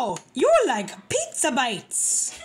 Oh, you like pizza bites.